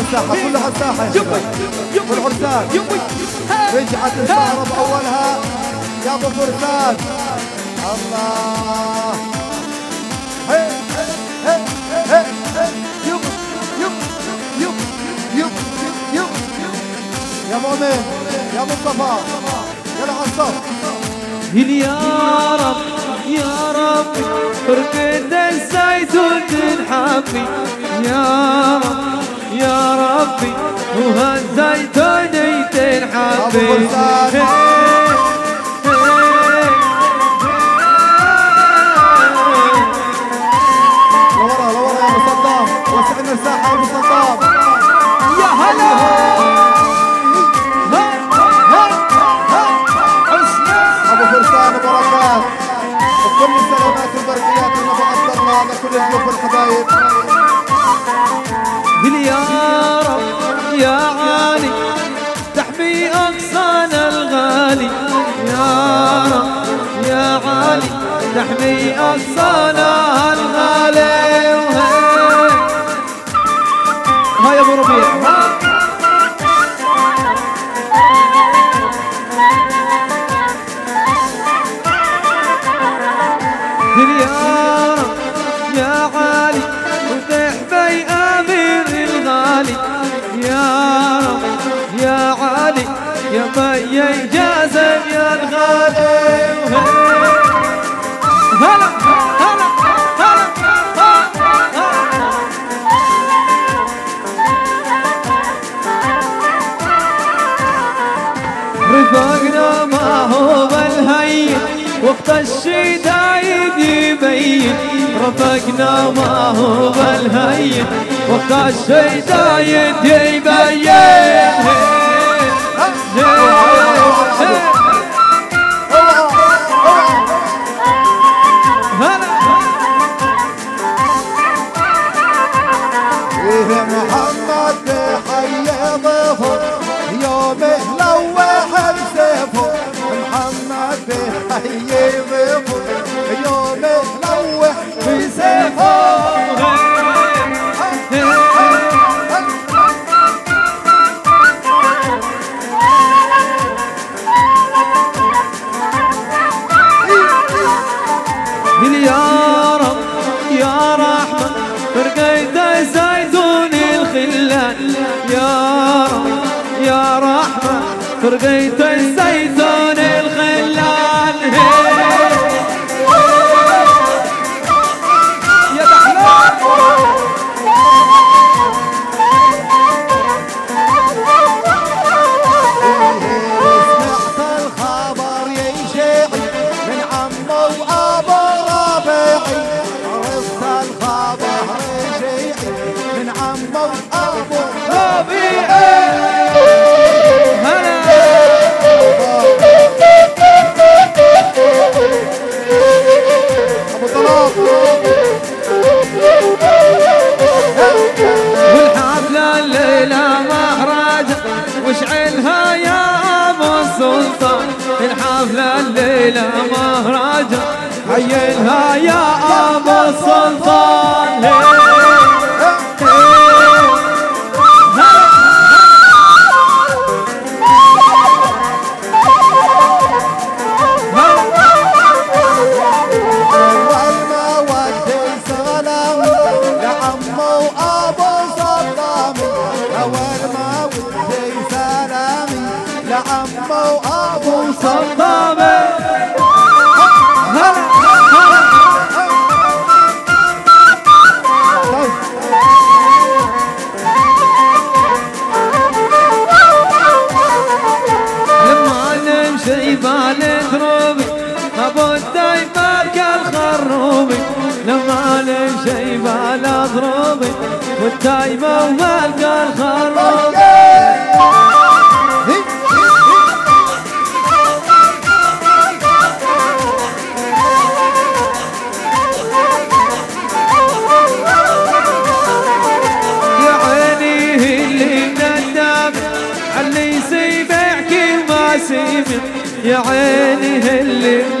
على الساحة كلها على الساحة. يا شباب والعرسان. رجعت السهرة بأولها يا أبو فرسان الله. هي هي هي هي يب يب يب يب يب يا مؤمن يا مصطفى. يا العصر يا رب يا رب فرقد الزيتون تنحبي يا رب يا ربي وهالزيتون تنحبي لورا لورا يا أبو صدام. وسعنا الساحة يا أبو صدام. يا هلا. وكل السلامات والبركيات الله لكل الضيوف والحبايب. تحمي اقصانا الغالي وهي. هاي أبو ربيع. ها يا رب يا يا يا وقت الشدايد يبين رفقنا ما هو بالهين وقت الشدايد فيه محمد بحي ضيفه يومه يا رحمن فرقيت الزيتون واشعلها يا أبو السلطان؟ الحفلة الليلة مهرجة عينها يا أبو السلطان. الخروبي لما نمشي بالدروبي والدايما ومالك الخروبي. يا عيني اللي من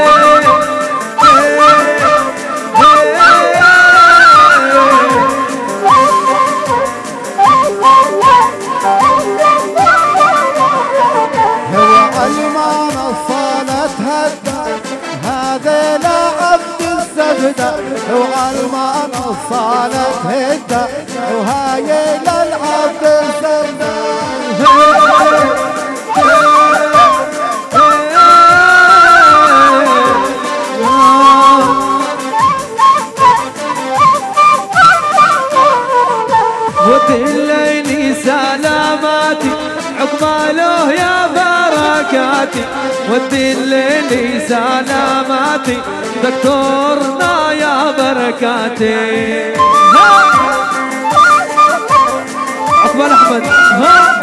السجدة وعلمان الصالة هدة وهاي للعبد السجدة بركاتي ودي الليل سلاماتي دكتورنا يا بركاتي. عقبال أحمد. ها.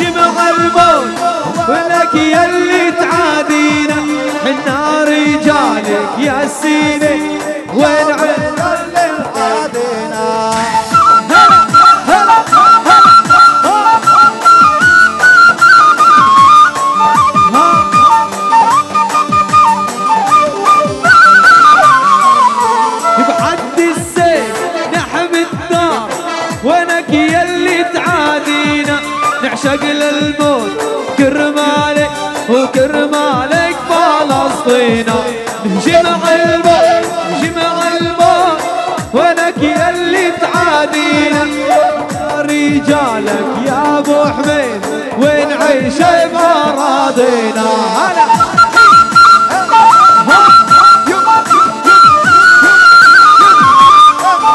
جمع الموت ولك يا اللي تعادينا. حنا رجالك يا السيلي وين وكرمالك فلسطينا جمع الموت جمع الموت وينك يلي تعادينا رجالك يا أبو حميد وين عيش بأراضينا هلا